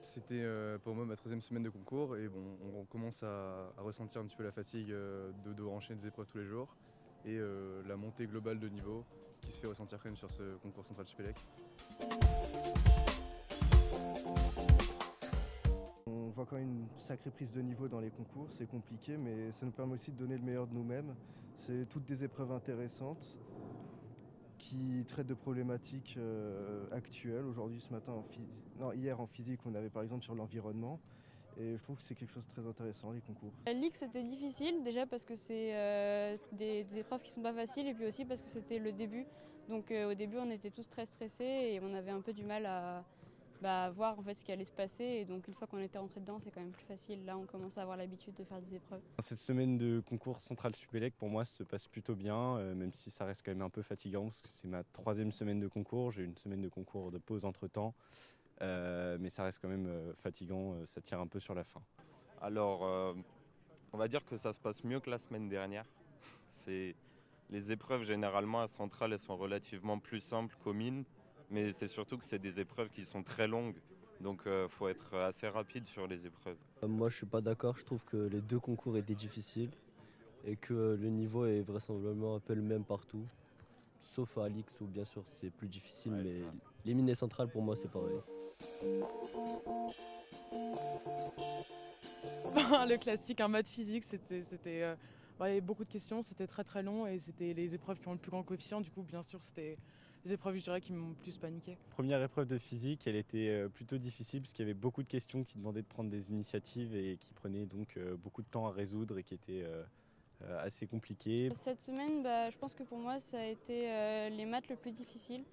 C'était euh, pour moi ma troisième semaine de concours et bon, on commence à, ressentir un petit peu la fatigue euh, de devoir des épreuves tous les jours et euh, la montée globale de niveau qui se fait ressentir quand même sur ce concours central Supélec. On voit quand même une sacrée prise de niveau dans les concours, c'est compliqué, mais ça nous permet aussi de donner le meilleur de nous-mêmes. C'est toutes des épreuves intéressantes qui traitent de problématiques euh, actuelles. Aujourd'hui, ce matin, non, hier en physique, on avait par exemple sur l'environnement. Et je trouve que c'est quelque chose de très intéressant, les concours. L'IX c'était difficile déjà parce que c'est euh, des, épreuves qui sont pas faciles et puis aussi parce que c'était le début. Donc euh, au début on était tous très stressés et on avait un peu du mal à bah, voir en fait ce qui allait se passer et donc une fois qu'on était rentré dedans c'est quand même plus facile. Là on commence à avoir l'habitude de faire des épreuves. Cette semaine de concours central Supélec, pour moi, se passe plutôt bien, euh, même si ça reste quand même un peu fatigant, parce que c'est ma troisième semaine de concours. J'ai eu une semaine de concours de pause entre-temps, euh, mais ça reste quand même euh, fatigant, euh, ça tire un peu sur la fin. Alors, euh, on va dire que ça se passe mieux que la semaine dernière. C'est les épreuves généralement à centrale, elles sont relativement plus simples qu'aux mines, mais c'est surtout que c'est des épreuves qui sont très longues, donc il faut être assez rapide sur les épreuves. Euh, Moi, je suis pas d'accord. Je trouve que les deux concours étaient difficiles et que le niveau est vraisemblablement un peu le même partout, sauf à Alix où bien sûr c'est plus difficile, Ouais, mais les mines centrales pour moi c'est pareil. le classique, un maths physique, c'était, c'était, euh, ouais, beaucoup de questions, c'était très très long et c'était les épreuves qui ont le plus grand coefficient. Du coup, bien sûr, c'était les épreuves, je dirais, qui m'ont le plus paniqué. Première épreuve de physique, elle était euh, plutôt difficile, parce qu'il y avait beaucoup de questions qui demandaient de prendre des initiatives et qui prenaient donc euh, beaucoup de temps à résoudre et qui étaient euh, assez compliquées. Cette semaine bah, je pense que pour moi ça a été les maths le plus difficile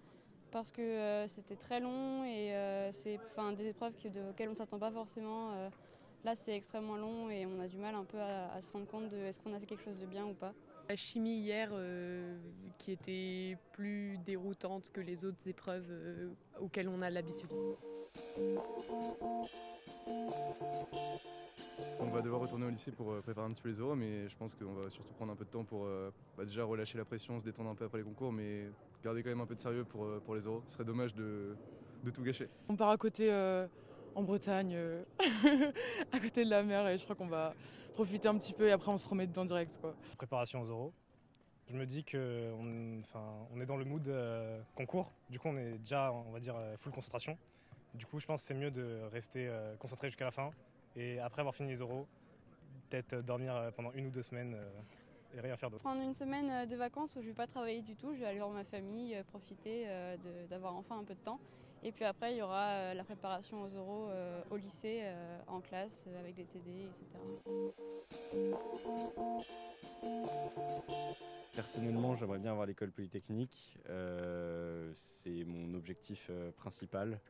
parce que euh, c'était très long et euh, c'est enfin, des épreuves que- de- auxquelles on ne s'attend pas forcément. euh, là c'est extrêmement long et on a du mal un peu à, à se rendre compte de est-ce qu'on a fait quelque chose de bien ou pas. La chimie hier, euh, qui était plus déroutante que les autres épreuves euh, auxquelles on a l'habitude. On va devoir retourner au lycée pour euh, préparer un petit peu les oraux, mais je pense qu'on va surtout prendre un peu de temps pour euh, bah, déjà relâcher la pression, se détendre un peu après les concours, mais garder quand même un peu de sérieux pour, pour les oraux. Ce serait dommage de, de tout gâcher. On part à côté euh, en Bretagne, euh, à côté de la mer et je crois qu'on va profiter un petit peu et après on se remet dedans direct. Quoi. préparation aux oraux. Je me dis que on, enfin, on est dans le mood euh, concours. Du coup, on est déjà, on va dire, euh, full concentration. Du coup, je pense que c'est mieux de rester euh, concentré jusqu'à la fin. Et après avoir fini les oraux, peut-être dormir pendant une ou deux semaines euh, et rien faire d'autre. Prendre une semaine de vacances où je vais pas travailler du tout, je vais aller voir ma famille, profiter d'avoir enfin un peu de temps. Et puis après, il y aura euh, la préparation aux oraux euh, au lycée, euh, en classe, avec des TD, etc. Personnellement, j'aimerais bien avoir l'école polytechnique. C'est mon objectif principal.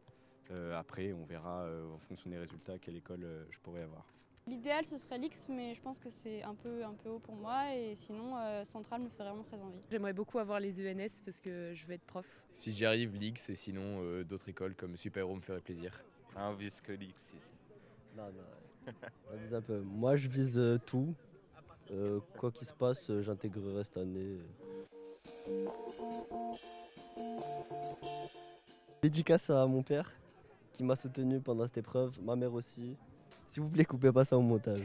Après, on verra en fonction des résultats quelle école je pourrais avoir. L'idéal, ce serait l'X, mais je pense que c'est un peu, un peu haut pour moi. Et sinon, euh, Centrale me fait vraiment très envie. J'aimerais beaucoup avoir les ENS parce que je vais être prof. Si j'y arrive, l'X et sinon euh, d'autres écoles comme Super Héros me ferait plaisir. Un vice que l'X ici. Non, non, vise un peu. Moi je vise euh, tout. Euh, quoi qu'il se passe, euh, j'intégrerai cette année. Dédicace à mon père qui m'a soutenu pendant cette épreuve, ma mère aussi. S'il vous plaît, coupez pas ça au montage.